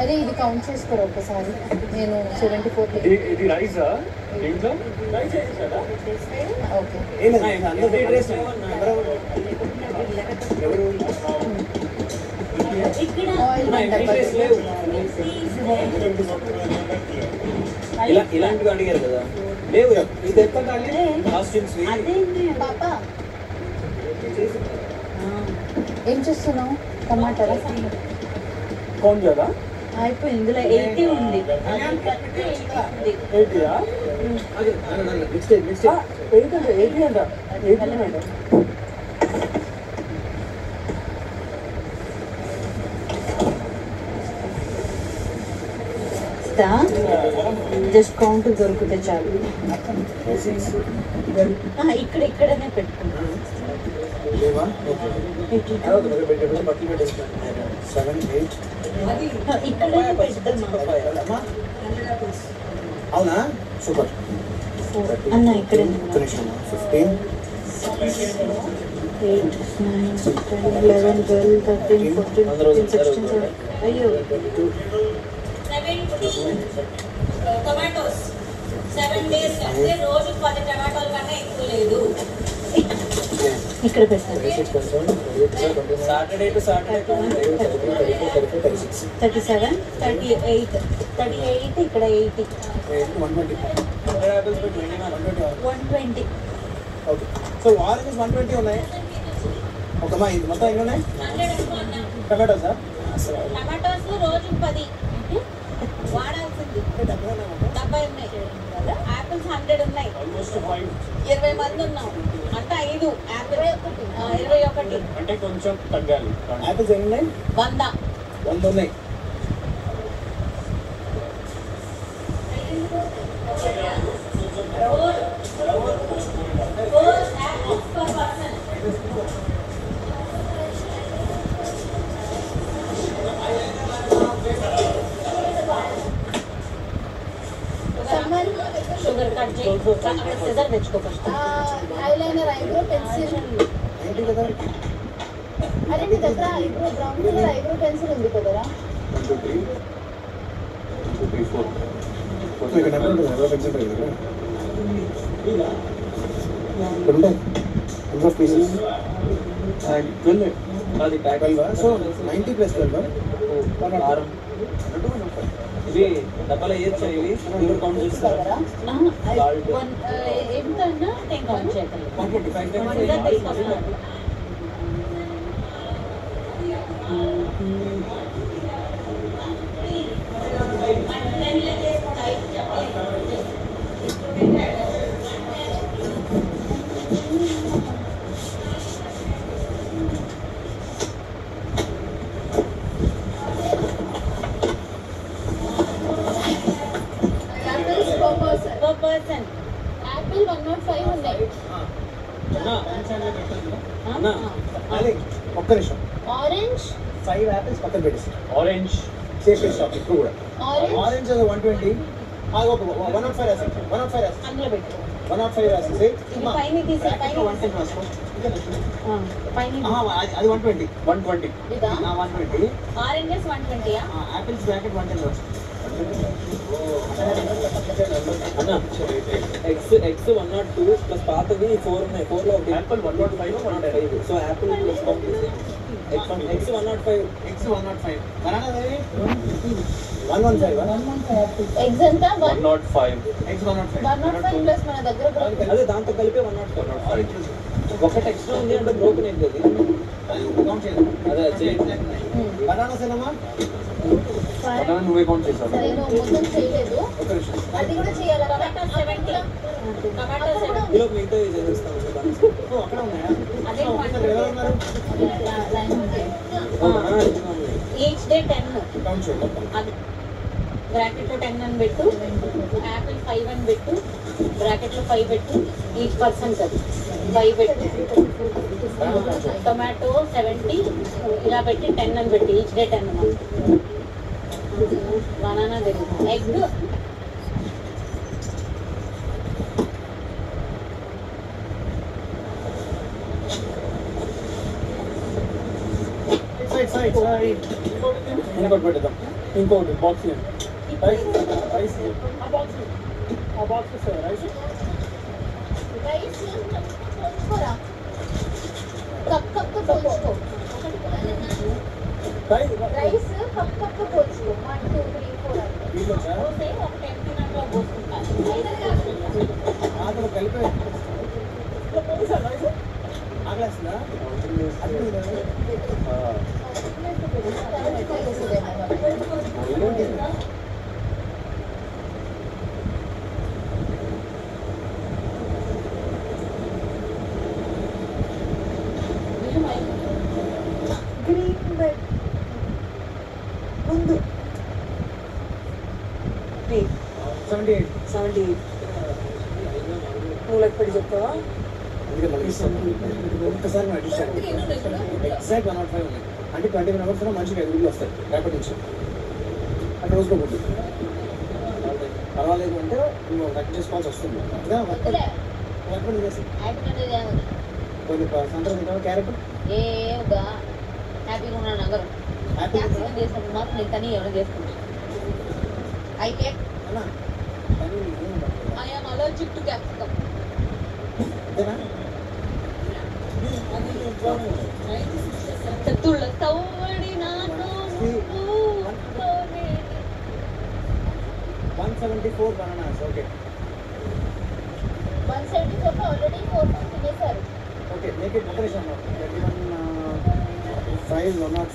అదే ఇది కౌంట్ చేసుకోరు ఒకసారి నేను సెవెంటీ ఫోర్ ఇది రైసా ఓకే ఇలా ఇలాంటివి అడిగారు కదా లేవు ఇది కాస్ట్యూమ్స్ పాపా ఏం చేస్తున్నావు టమాటారా? కౌంట్ కదా? అయిపోయింది. ఇందులో ఎయిటీ ఉంది. ఎయిట్ అంటే జస్ట్ కౌంట్ దొరికితే చాలు. ఇక్కడ ఇక్కడనే పెట్టుకున్నాను లేవా తర్వాత మొదలు పెట్టేటప్పుడు బట్టలు పెట్టేస్తాను సెవెన్ ఎయిట్ అవునా? సూపర్. అన్న ఇక్కడే ఫిఫ్టీన్ అయ్యో టొమాటోస్ సెవెన్ డేస్ అంటే రోజు పది టమాటోల కన్నా ఎక్కువ లేదు. ఇక్కడ thirty seven thirty eight thirty eight ఇక్కడ eighty. One twenty. Okay. So oranges one twenty ఉన్నాయి. ఒక మా ఇది మొత్తం ఎన్ని ఉన్నాయి? టమాటో సార్ టమాటోస్ రోజు పది. వాడాల్సింది. డెబ్బై ఉన్నాయి. యాపిల్స్ హండ్రెడ్ ఉన్నాయి. ఇరవై మంది ఉన్నాం. అంటే ఐదు. యాపిల్ ఇరవై ఒకటి. అంటే కొంచెం తగ్గాలి. యాపిల్స్ ఎన్ని ఉన్నాయి? వంద. వంద ఉన్నాయి. సిజర్ తెచ్చుకో ఫస్ట్ ఐలైనర్ ఐబ్రో పెన్సిల్ ఏంటి కదా అరే నీ దగ్గర eyebrow brown colour eyebrow pencil ఉంది కదరా ట్వెల్వ్ అది సో నైంటీ ప్లస్ ట్వెల్వ్ ఆరు ఇవి డబ్బాలు వేయచ్చా ఇవి మీరు కౌంట్ చేస్తారా? కదరా వన్ ఎంత అన్నా నేను కౌంట్ చేయగలను ట్వంటీ ఫైవ్ వంద తీసుకొస్తాను apples per person per person apple one nought five ఉన్నాయి అన్నా అది ఒక్క నిమిషం ఆరెంజ్ ఫైవ్ యాపిల్స్ పక్కన పెట్టేసి ఆరెంజ్ చేసే షాప్ ఇప్పుడు కూడా ఆరెంజ్ అది వన్ ట్వంటీ అది ఒక వన్ నాట్ ఫైవ్ రాసి వన్ నాట్ ఫైవ్ రాసి వన్ నాట్ ఫైవ్ రాసి ఇది పైన తీసే పైన వన్ టెన్ రాసుకో అది one twenty one twenty one twenty oranges one apples bracket one ten రాసుకో అన్న X X one nought two plus పాతవి ఫోర్ ఉన్నాయి. ఫోర్లో ఒకటి. Apple one nought five one nought five so apple plus X one X one nought five X one nought five one one five eggs ఎంత? One one nought five X one nought five one nought five plus మన దగ్గర broken. అదే దాంతో కలిపి one nought five nought five extra ఉంది అంటే broken అయింది అది అదే చేయండి. బనానాస్ ఏనమ్మా బనానా నువ్వే కౌంట్ చేసావు? మొత్తం చేయలేదు. అది కూడా చేయాలి. టమాటో సెవెంటీ టమాటో సెవెంటీ ఇందులో మిగతా చేసేస్తాను ఓ, అక్కడ ఉన్నాయా? అదే ఉన్నారు? ఈచ్ డే టెన్ కౌంట్ చేయండి మొత్తం. అది. బ్రాకెట్లో టెన్ అని పెట్టు. యాపిల్ ఫైవ్ అని పెట్టు. బ్రాకెట్లో ఫైవ్ పెట్టు. ఈచ్ పర్సన్ అది. ఫైవ్ పెట్టు. టొమాటో సెవెంటీ ఇలా పెట్టి టెన్ అని పెట్టి. ఈచ్ డే టెన్ బనానా తెలియదు ఎగ్ సైడ్ సైడ్ సారీ ఇంకోటి పెట్టేద్దాం ఇంకోటి బాక్స్ రైస్ రైస్ ఆ బాక్స్ ఆ బాక్స్ వస్తుంది రైస్ రైస్ పోల్చుకోరా కప్ కప్ పోల్చుకో రైస్ రైస్ కప్ కప్ పోల్చుకో వన్ టూ త్రీ ఫోర్ అంటే దీంట్లోనా? పోతే ఒక టెన్ మినిట్లో పోసుకుంటాను ఆకలి కలిపే ఆకలేస్తుందా అది సెవెంటీ నువ్వు లెక్క పెట్టి చెప్తావా? ఒక్కసారి ఎగ్జాక్ట్ వన్ నాట్ ఫైవ్ అంటే ట్వంటీ ఫైవ్ అవర్స్లో మనిషికి ఐదు రూపాయలు వస్తాయి రేపటి నుంచి. అంటే రోజులో పర్వాలేదు అంటే నువ్వు కట్ చేసుకోవాల్సి వస్తుంది. వర్క్ చేసి కొన్ని సంతరం తింటావా క్యారెట్ హ్యాపీగా ఉన్నాను అందరూ. చేసినప్పుడు మాత్రం నేను తని చేసుకుంటాను అయితే అన్నా కానీ ఏం ఉండదు. ఐఎమ్ అలర్జిక్ టు క్యాప్సికమ్ అంతేనా తుళ్ళతోడి నాతో నువ్వుతోనే. One seventy four bananas okay 174 లో ఆల్రెడీ ఫోర్ ఫోర్ తినేశారు ఓకే మేక్ ఇట్ ఒక నిమిషం twenty one five one nought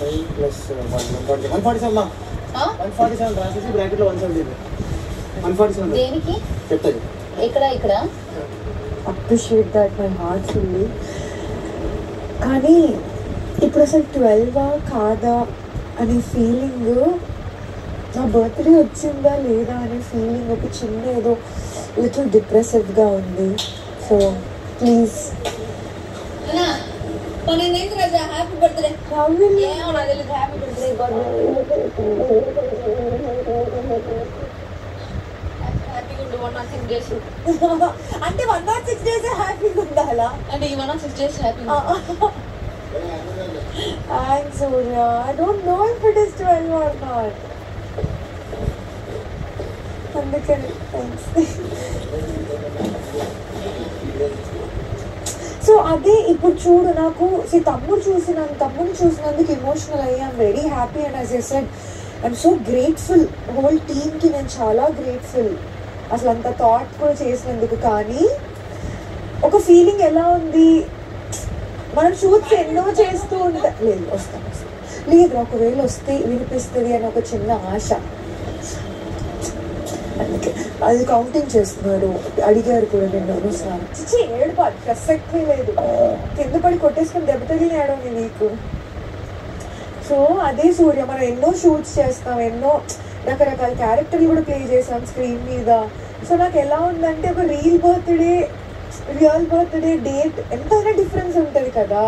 five plus one forty one forty seven one forty seven రాసేసి బ్రాకెట్లో one seventy one forty seven దేనికి? చెప్తాను ఇక్కడ? ఇక్కడ అప్రిషియేట్ దట్ మై హార్ట్ ఉంది కానీ ఇప్పుడు అసలు ట్వెల్వా కాదా అనే ఫీలింగ్ నా బర్త్డే వచ్చిందా లేదా అనే ఫీలింగ్ ఒక చిన్న ఏదో లిటిల్ డిప్రెసివ్గా ఉంది. సో ప్లీజ్ పన్నెండు రాజా హ్యాపీ బర్త్డే రావుల్ ఏమో నాకు తెలియదు హ్యాపీ బర్త్డే హ్యాపీగా ఉండు వన్ నాట్ సిక్స్ డేస్ అంటే వన్ నాట్ సిక్స్ డేస్ హ్యాపీగా ఉండాలా అంటే ఈ one nought six days happy Thanks, Surya. I don't know if it is 12 or not. అందుకని థ్యాంక్స్ సో అదే ఇప్పుడు చూడు నాకు సో తమ్ముడు చూసినాను తమ్ముడు చూసినందుకు ఎమోషనల్ అయ్యి I'm very happy and as I said I'm so grateful whole టీమ్కి నేను చాలా గ్రేట్ఫుల్ అసలు అంత థాట్ కూడా చేసినందుకు. కానీ ఒక ఫీలింగ్ ఎలా ఉంది? మనం షూట్స్ ఎన్నో చేస్తూ ఉంటాం లేదు వస్తాం. లేదు ఒకవేళ వస్తే వినిపిస్తుంది అని ఒక చిన్న ఆశ. అందుకే. అది కౌంటింగ్ చేస్తున్నారు. అడిగారు కూడా నిన్ను వస్తున్నాను చిచ్చి అది ప్రసక్తే లేదు. కింద పడి కొట్టేసుకొని దెబ్బ తగిలిన ఏడవని నీకు? సో అదే సూర్య మనం ఎన్నో షూట్స్ చేస్తాం ఎన్నో రకరకాల క్యారెక్టర్లు కూడా ప్లే చేసాం స్క్రీన్ మీద. సో నాకు ఎలా ఉందంటే ఒక real birthday real birthday date ఎంతైనా డిఫరెన్స్ ఉంటుంది కదా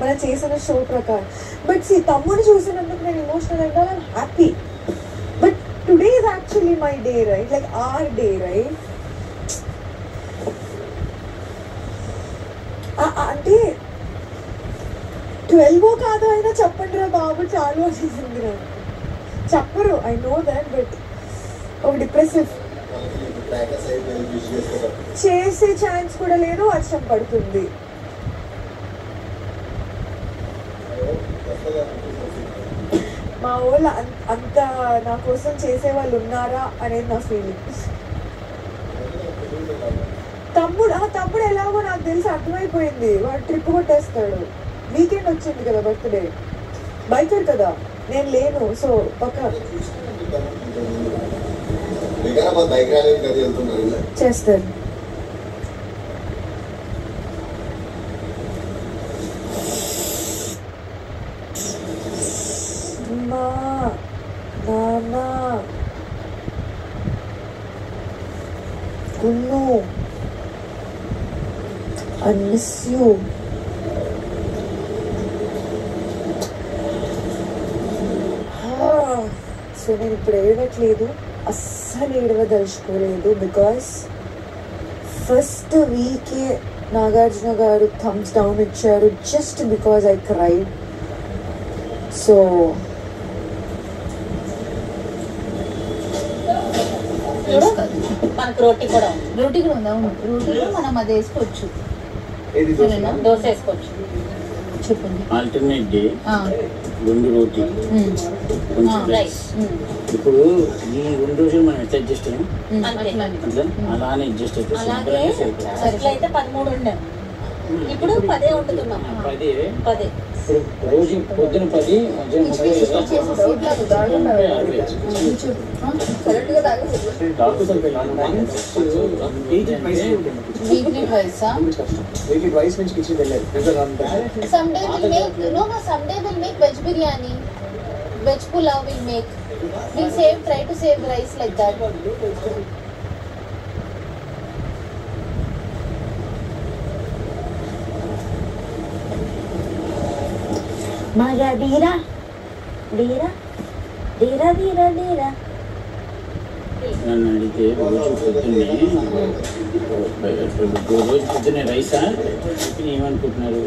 మనం చేసిన షో ప్రకారం. బట్ సి తమ్ముని చూసినందుకు నేను ఎమోషనల్ అయినా happy today is actually my day right like our day right అంటే ట్వెల్వ్ కాదు అయినా చెప్పండి రా బాబు చాలు వచ్చేసింది నాకు. చెప్పరు ఐ నో దాట్ బట్ ఒక డిప్రెసివ్ చేసే ఛాన్స్ కూడా లేదు వర్షం పడుతుంది. మా వాళ్ళు అంత నా కోసం చేసే వాళ్ళు ఉన్నారా అనేది నా ఫీలింగ్ తమ్ముడు ఆ తమ్ముడు ఎలాగో నాకు తెలిసి అర్థమైపోయింది. వాడు ట్రిప్ కొట్టేస్తాడు. వీకెండ్ వచ్చింది కదా బర్త్డే బయట కదా. నేను లేను. సో పక్క. చేస్తారు I miss you. సో నేను ఇప్పుడు ఏడవట్లేదు అస్సలు ఏడవదలుచుకోలేదు బికాస్ ఫస్ట్ వీకే నాగార్జున గారు థమ్స్ డౌన్ ఇచ్చారు just because I cried so రోటీ కూడా రోటీ కూడా ఉందా రోటీలో మనం అది వేసుకోవచ్చు. దోశ? వేసుకోవచ్చు. ఆల్టర్నేట్ డే ఆ, రెండు రోటీ కొంచెం రైస్. ఇప్పుడు ఈ రెండు రోజులు మనం ఎంత అడ్జస్ట్ అయ్యాం అలానే అడ్జస్ట్ అయితే పదమూడు ఇప్పుడు పదే వండుతున్నాం. పది? రోజు పొద్దున పది కదా? ముప్పై అరవై. ఆ, కరెక్ట్గా తాగేసి డాక్టర్ సార్ వెళ్ళాను. వీక్లీ ట్వైస్ మగ డీరా డీరా డీరా డీరా డీరా నన్ను అడిగితే రోజు పొద్దున్నే. రోజు పొద్దున్నే రైసా? ఏమనుకుంటున్నారు?